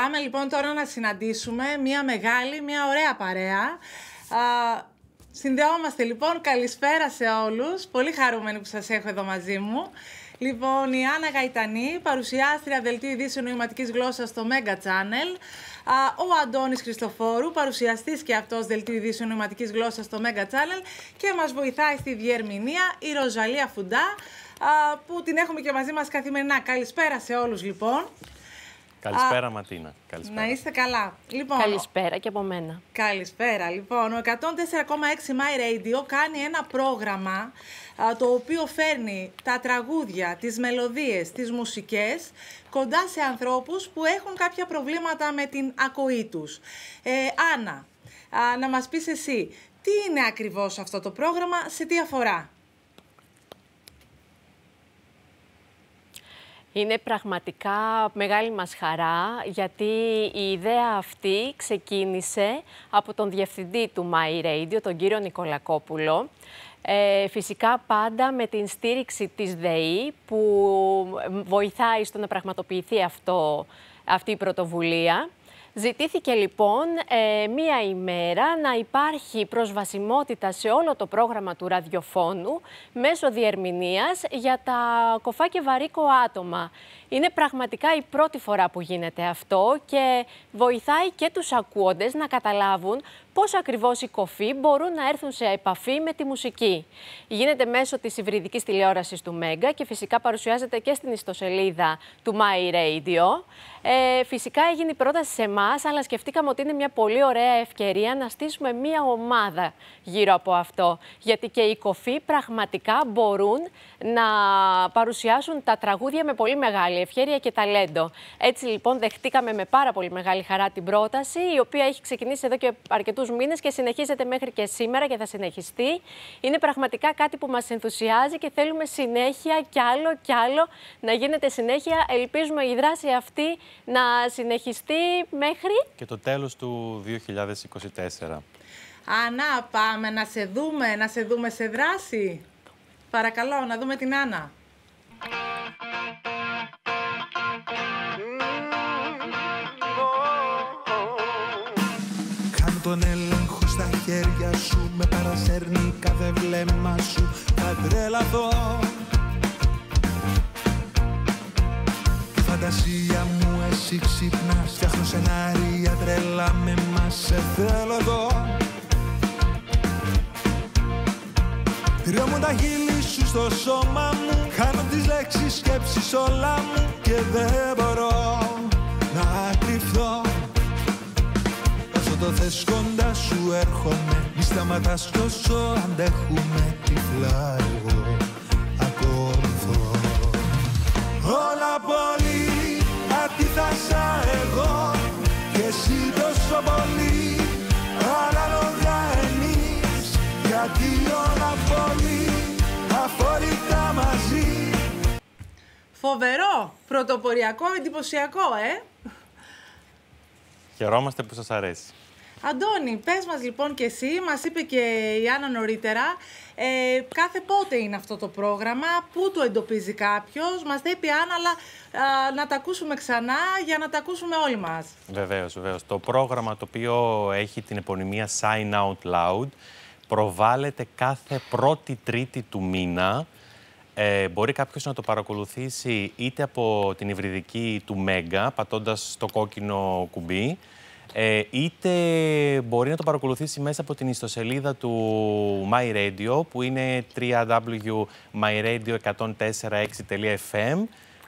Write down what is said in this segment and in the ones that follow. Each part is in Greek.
Πάμε λοιπόν τώρα να συναντήσουμε μια μεγάλη, μια ωραία παρέα. Α, συνδεόμαστε λοιπόν, καλησπέρα σε όλους. Πολύ χαρούμενη που σας έχω εδώ μαζί μου. Λοιπόν, η Άννα Γαϊτανή, παρουσιάστρια δελτίου ειδήσεων νοηματικής γλώσσας στο Mega Channel. Ο Αντώνης Χριστοφόρου, παρουσιαστής και αυτός δελτίου ειδήσεων νοηματικής γλώσσας στο Mega Channel και μας βοηθάει στη διερμηνία η Ροζαλία Φουντά, που την έχουμε και μαζί μας καθημερινά. Καλησπέρα σε όλους λοιπόν. Καλησπέρα, Ματίνα. Καλησπέρα. Να είστε καλά. Λοιπόν, καλησπέρα και από μένα. Καλησπέρα. Λοιπόν, ο 104,6 My Radio κάνει ένα πρόγραμμα το οποίο φέρνει τα τραγούδια, τις μελωδίες, τις μουσικές κοντά σε ανθρώπους που έχουν κάποια προβλήματα με την ακοή τους. Ε, Άννα, να μας πεις εσύ, τι είναι ακριβώς αυτό το πρόγραμμα, σε τι αφορά; Είναι πραγματικά μεγάλη μας χαρά γιατί η ιδέα αυτή ξεκίνησε από τον διευθυντή του My Radio, τον κύριο Νικολακόπουλο. Ε, φυσικά πάντα με την στήριξη της ΔΕΗ που βοηθάει στο να πραγματοποιηθεί αυτό, αυτή η πρωτοβουλία. Ζητήθηκε λοιπόν ε, μία ημέρα να υπάρχει προσβασιμότητα σε όλο το πρόγραμμα του ραδιοφώνου μέσω διερμηνίας για τα κοφά και βαρύκο άτομα. Είναι πραγματικά η πρώτη φορά που γίνεται αυτό και βοηθάει και τους ακούοντες να καταλάβουν πώς ακριβώς οι κοφοί μπορούν να έρθουν σε επαφή με τη μουσική. Γίνεται μέσω της υβριδικής τηλεόρασης του Μέγκα και φυσικά παρουσιάζεται και στην ιστοσελίδα του My Radio. Ε, φυσικά έγινε η πρόταση σε εμάς, αλλά σκεφτήκαμε ότι είναι μια πολύ ωραία ευκαιρία να στήσουμε μια ομάδα γύρω από αυτό. Γιατί και οι κοφοί πραγματικά μπορούν να παρουσιάσουν τα τραγούδια με πολύ μεγάλη ευχέρεια και ταλέντο. Έτσι λοιπόν δεχτήκαμε με πάρα πολύ μεγάλη χαρά την πρόταση, η οποία έχει ξεκινήσει εδώ και αρκετούς μήνες και συνεχίζεται μέχρι και σήμερα και θα συνεχιστεί. Είναι πραγματικά κάτι που μας ενθουσιάζει και θέλουμε συνέχεια κι άλλο κι άλλο να γίνεται συνέχεια. Ελπίζουμε η δράση αυτή να συνεχιστεί μέχρι... Και το τέλος του 2024. Άννα, πάμε να σε δούμε, να σε δούμε σε δράση. Παρακαλώ, να δούμε την Άννα. Σου Με παρασέρνει κάθε βλέμμα σου Θα τρελαθώ. Φαντασία μου εσύ ξυπνάς Φτιάχνω σενάρια τρελά με μας Σε θέλω εδώ. Μου τα χείλη σου στο σώμα μου Χάνω τις λέξεις σκέψεις όλα μου Και δεν μπορώ να κρυφθώ. Όσο το θες κοντά σου έρχομαι. Μη σταματάς κι όσο αντέχουμε τυφλά εγώ ακολουθώ Όλα πολύ αντίθασα εγώ Και εσύ τόσο πολύ Ανάλογα εμείς Γιατί όλα πολύ αφορικά μαζί Φοβερό, πρωτοποριακό, εντυπωσιακό, ε! Χαιρόμαστε που σας αρέσει. Αντώνη, πες μας λοιπόν και εσύ, μας είπε και η Άννα νωρίτερα, ε, κάθε πότε είναι αυτό το πρόγραμμα, πού το εντοπίζει κάποιος, μας τα είπε η Άννα, αλλά να τα ακούσουμε ξανά για να τα ακούσουμε όλοι μας. Βεβαίως, βεβαίως. Το πρόγραμμα το οποίο έχει την επωνυμία Sign Out Loud προβάλλεται κάθε πρώτη τρίτη του μήνα. Ε, μπορεί κάποιος να το παρακολουθήσει είτε από την υβριδική του Μέγκα, πατώντας το κόκκινο κουμπί, ε, είτε μπορεί να το παρακολουθήσει μέσα από την ιστοσελίδα του My Radio, που είναι www.myradio1046.fm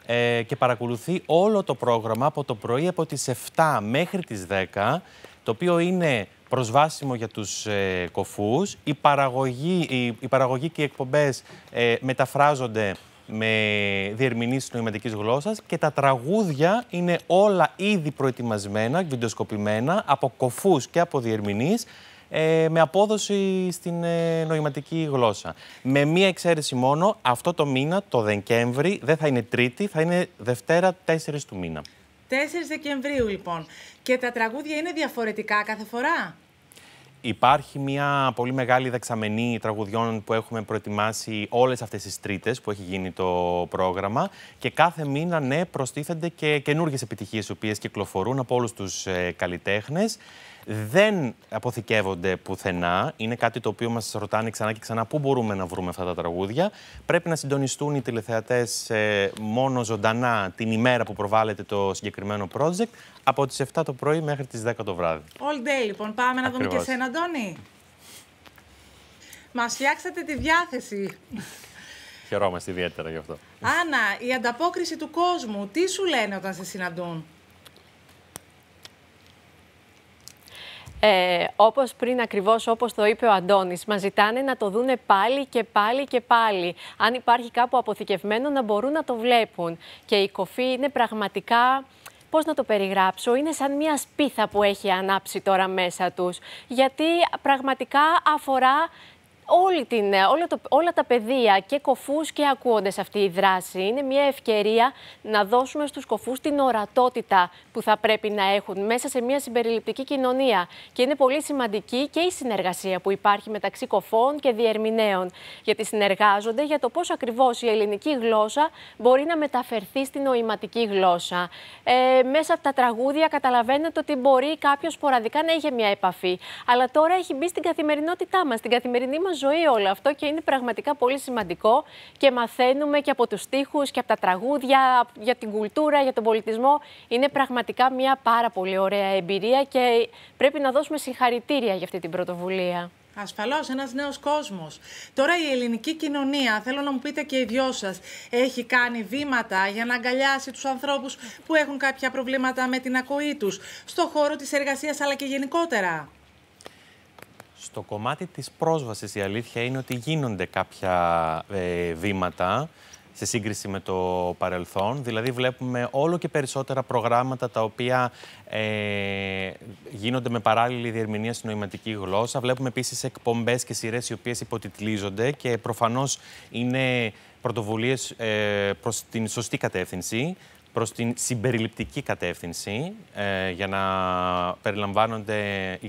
ε, και παρακολουθεί όλο το πρόγραμμα από το πρωί από τις 7 μέχρι τις 10, το οποίο είναι προσβάσιμο για τους ε, κοφούς. Η παραγωγή, η, παραγωγή και οι εκπομπές ε, μεταφράζονται με διερμηνήσεις νοηματικής γλώσσας και τα τραγούδια είναι όλα ήδη προετοιμασμένα, βιντεοσκοπημένα από κοφούς και από διερμηνείς ε, με απόδοση στην ε, νοηματική γλώσσα. Με μία εξαίρεση μόνο, αυτό το μήνα, το Δεκέμβρη, δεν θα είναι Τρίτη, θα είναι Δευτέρα 4 του μήνα. 4 Δεκεμβρίου λοιπόν. Και τα τραγούδια είναι διαφορετικά κάθε φορά; Υπάρχει μια πολύ μεγάλη δεξαμενή τραγουδιών που έχουμε προετοιμάσει όλες αυτές τις τρίτες που έχει γίνει το πρόγραμμα και κάθε μήνα, ναι, προστίθενται και καινούργιες επιτυχίες οι οποίες κυκλοφορούν από όλους τους ε, καλλιτέχνες δεν αποθηκεύονται πουθενά. Είναι κάτι το οποίο μας ρωτάνε ξανά και ξανά πού μπορούμε να βρούμε αυτά τα τραγούδια. Πρέπει να συντονιστούν οι τηλεθεατές ε, μόνο ζωντανά την ημέρα που προβάλλεται το συγκεκριμένο project από τις 7 το πρωί μέχρι τις 10 το βράδυ. All day λοιπόν. Πάμε να δούμε και εσένα, Αντώνη. Μας φτιάξατε τη διάθεση. Χαιρόμαστε ιδιαίτερα γι' αυτό. Άννα, η ανταπόκριση του κόσμου, τι σου λένε όταν σε συναντούν; Ε, όπως πριν ακριβώς όπως το είπε ο Αντώνης, μας ζητάνε να το δούνε πάλι και πάλι και πάλι. Αν υπάρχει κάπου αποθηκευμένο να μπορούν να το βλέπουν. Και η κοφή είναι πραγματικά πώς να το περιγράψω, είναι σαν μια σπίθα που έχει ανάψει τώρα μέσα τους. Γιατί πραγματικά αφορά όλη την, ε, όλα, το, όλα τα παιδεία και κοφούς και ακούοντες αυτή η δράση. Είναι μια ευκαιρία να δώσουμε στους κοφούς την ορατότητα που θα πρέπει να έχουν μέσα σε μια συμπεριληπτική κοινωνία. Και είναι πολύ σημαντική και η συνεργασία που υπάρχει μεταξύ κοφών και διερμηνέων. Γιατί συνεργάζονται για το πώς ακριβώς η ελληνική γλώσσα μπορεί να μεταφερθεί στην νοηματική γλώσσα. Ε, μέσα από τα τραγούδια καταλαβαίνετε ότι μπορεί κάποιος σποραδικά να είχε μια επαφή. Αλλά τώρα έχει μπει στην καθημερινότητά μας, στην καθημερινή μας ζωή όλο αυτό και είναι πραγματικά πολύ σημαντικό και μαθαίνουμε και από τους στίχους και από τα τραγούδια, για την κουλτούρα, για τον πολιτισμό. Είναι πραγματικά μια πάρα πολύ ωραία εμπειρία και πρέπει να δώσουμε συγχαρητήρια για αυτή την πρωτοβουλία. Ασφαλώς, ένας νέος κόσμος. Τώρα η ελληνική κοινωνία, θέλω να μου πείτε και οι δυο σας, έχει κάνει βήματα για να αγκαλιάσει τους ανθρώπους που έχουν κάποια προβλήματα με την ακοή τους, στο χώρο της εργασίας αλλά και γενικότερα; Στο κομμάτι της πρόσβασης η αλήθεια είναι ότι γίνονται κάποια ε, βήματα σε σύγκριση με το παρελθόν. Δηλαδή βλέπουμε όλο και περισσότερα προγράμματα τα οποία ε, γίνονται με παράλληλη διερμηνία στην νοηματική γλώσσα. Βλέπουμε επίσης εκπομπές και σειρές οι οποίες υποτιτλίζονται και προφανώς είναι πρωτοβουλίες ε, προς την σωστή κατεύθυνση προς την συμπεριληπτική κατεύθυνση ε, για να περιλαμβάνονται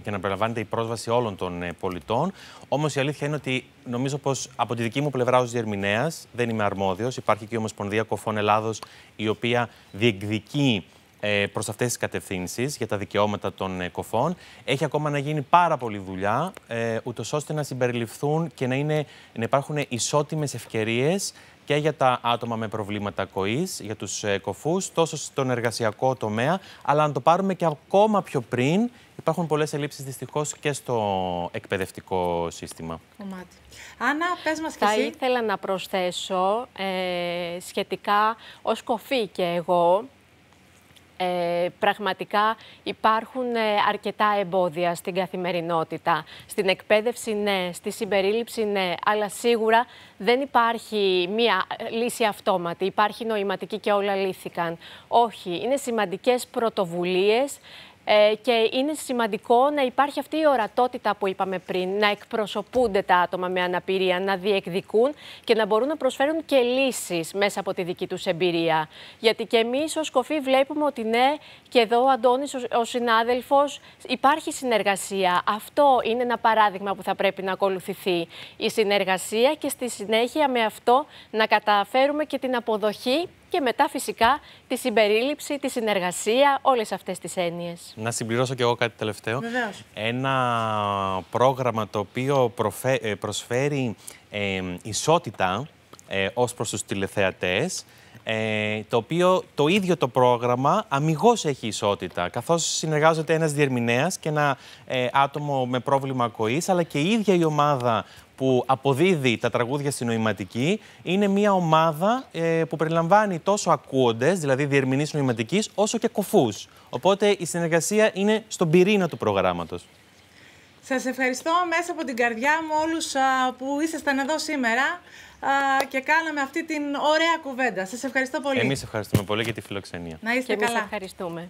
και να περιλαμβάνεται η πρόσβαση όλων των ε, πολιτών. Όμως η αλήθεια είναι ότι νομίζω πως από τη δική μου πλευρά ως διερμηνέας δεν είμαι αρμόδιος. Υπάρχει και η Ομοσπονδία Κοφών Ελλάδος η οποία διεκδικεί ε, προς αυτές τις κατευθύνσεις για τα δικαιώματα των ε, κοφών. Έχει ακόμα να γίνει πάρα πολλή δουλειά, ε, ούτως ώστε να συμπεριληφθούν και να, είναι, να υπάρχουν ισότιμες ευκαιρίες και για τα άτομα με προβλήματα ακοής, για τους ε, κοφούς, τόσο στον εργασιακό τομέα, αλλά αν το πάρουμε και ακόμα πιο πριν, υπάρχουν πολλές ελλείψεις δυστυχώς και στο εκπαιδευτικό σύστημα. Κομμάτι. Άννα, πες μας και Θα εσύ. ήθελα να προσθέσω ε, σχετικά ως κοφή και εγώ, ε, πραγματικά υπάρχουν ε, αρκετά εμπόδια στην καθημερινότητα. Στην εκπαίδευση ναι, στη συμπερίληψη ναι, αλλά σίγουρα δεν υπάρχει μία ε, λύση αυτόματη. Υπάρχει νοηματική και όλα λύθηκαν. Όχι, είναι σημαντικές πρωτοβουλίες ε, και είναι σημαντικό να υπάρχει αυτή η ορατότητα που είπαμε πριν, να εκπροσωπούνται τα άτομα με αναπηρία, να διεκδικούν και να μπορούν να προσφέρουν και λύσεις μέσα από τη δική τους εμπειρία. Γιατί και εμείς ως Κοφή βλέπουμε ότι ναι, και εδώ ο Αντώνης, ο συνάδελφος, υπάρχει συνεργασία. Αυτό είναι ένα παράδειγμα που θα πρέπει να ακολουθηθεί. Η συνεργασία και στη συνέχεια με αυτό να καταφέρουμε και την αποδοχή και μετά φυσικά τη συμπερίληψη, τη συνεργασία, όλες αυτές τις έννοιες. Να συμπληρώσω και εγώ κάτι τελευταίο. Βεβαίως. Ένα πρόγραμμα το οποίο προφέ- ε, προσφέρει ε, ισότητα ε, ως προς τους τηλεθεατές, ε, το οποίο το ίδιο το πρόγραμμα αμυγός έχει ισότητα, καθώς συνεργάζεται ένας διερμηνέας και ένα ε, άτομο με πρόβλημα ακοής, αλλά και η ίδια η ομάδα που αποδίδει τα τραγούδια στην νοηματική είναι μια ομάδα ε, που περιλαμβάνει τόσο ακούοντες, δηλαδή διερμηνείς νοηματικής, όσο και κοφούς. Οπότε η συνεργασία είναι στον πυρήνα του προγράμματος. Σας ευχαριστώ μέσα από την καρδιά μου όλους α, που ήσασταν εδώ σήμερα α, και κάναμε αυτή την ωραία κουβέντα. Σας ευχαριστώ πολύ. Εμείς ευχαριστούμε πολύ για τη φιλοξενία. Να είστε Και εμείς καλά. ευχαριστούμε.